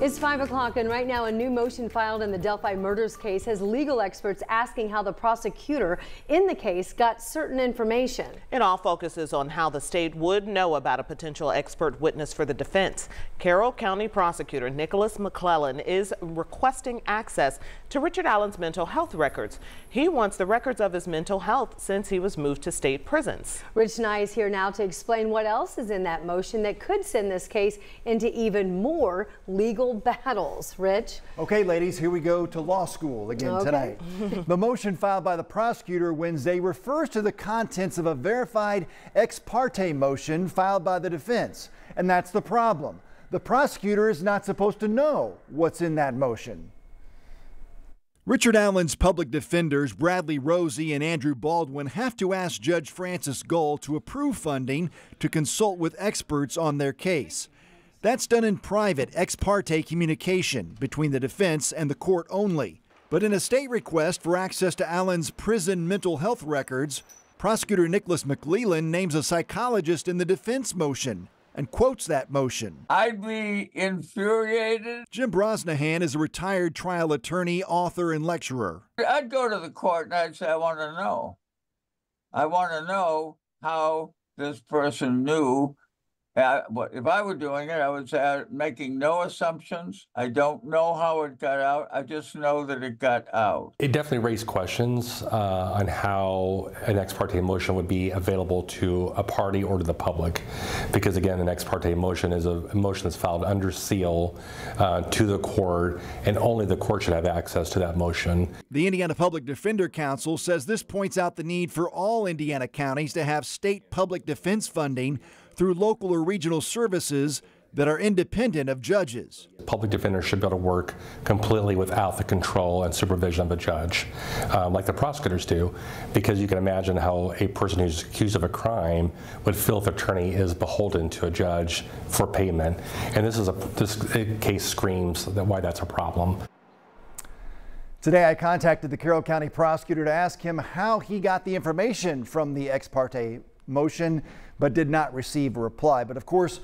It's 5 o'clock, and right now, a new motion filed in the Delphi murders case has legal experts asking how the prosecutor in the case got certain information. It all focuses on how the state would know about a potential expert witness for the defense. Carroll County prosecutor Nicholas McLeland is requesting access to Richard Allen's mental health records. He wants the records of his mental health since he was moved to state prisons. Rich Nye is here now to explain what else is in that motion that could send this case into even more legal battles. Rich? Okay, ladies, here we go to law school again okay. tonight. the motion filed by the prosecutor Wednesday refers to the contents of a verified ex parte motion filed by the defense. And that's the problem. The prosecutor is not supposed to know what's in that motion. Richard Allen's public defenders, Bradley Rozzi and Andrew Baldwin, have to ask Judge Frances Gull to approve funding to consult with experts on their case. That's done in private, ex parte communication between the defense and the court only. But in a state request for access to Allen's prison mental health records, prosecutor Nicholas McLeland names a psychologist in the defense motion and quotes that motion. I'd be infuriated. Jim Brosnahan is a retired trial attorney, author, and lecturer. I'd go to the court and I'd say, I want to know. I want to know how this person knew if I were doing it, I would say I'm making no assumptions. I don't know how it got out. I just know that it got out. It definitely raised questions uh, on how an ex parte motion would be available to a party or to the public, because again, an ex parte motion is a motion that's filed under seal uh, to the court, and only the court should have access to that motion. The Indiana Public Defender Council says this points out the need for all Indiana counties to have state public defense funding through local or regional services that are independent of judges. Public defenders should be able to work completely without the control and supervision of a judge, um, like the prosecutors do, because you can imagine how a person who's accused of a crime would feel if the attorney is beholden to a judge for payment. And this is a this case screams that why that's a problem. Today, I contacted the Carroll County prosecutor to ask him how he got the information from the ex parte motion, but did not receive a reply. But of course,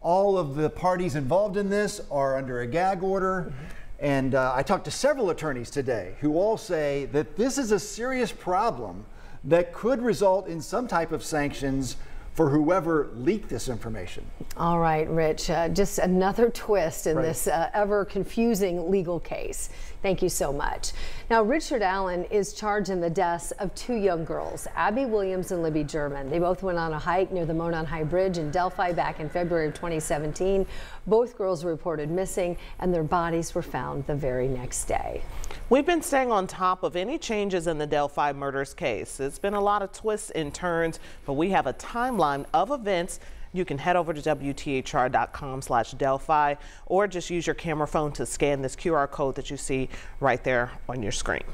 all of the parties involved in this are under a gag order. And uh, I talked to several attorneys today who all say that this is a serious problem that could result in some type of sanctions for whoever leaked this information. All right, Rich, uh, just another twist in right. this uh, ever confusing legal case. Thank you so much. Now, Richard Allen is charged in the deaths of two young girls, Abby Williams and Libby German. They both went on a hike near the Monon High Bridge in Delphi back in February of 2017. Both girls were reported missing and their bodies were found the very next day. We've been staying on top of any changes in the Delphi murders case. It's been a lot of twists and turns, but we have a timeline of events you can head over to WTHR.com slash Delphi or just use your camera phone to scan this QR code that you see right there on your screen.